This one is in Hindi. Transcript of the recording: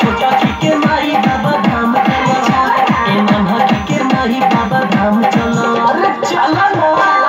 छोटा की के माई बाबा धाम तलाव ए बाबा धाम चला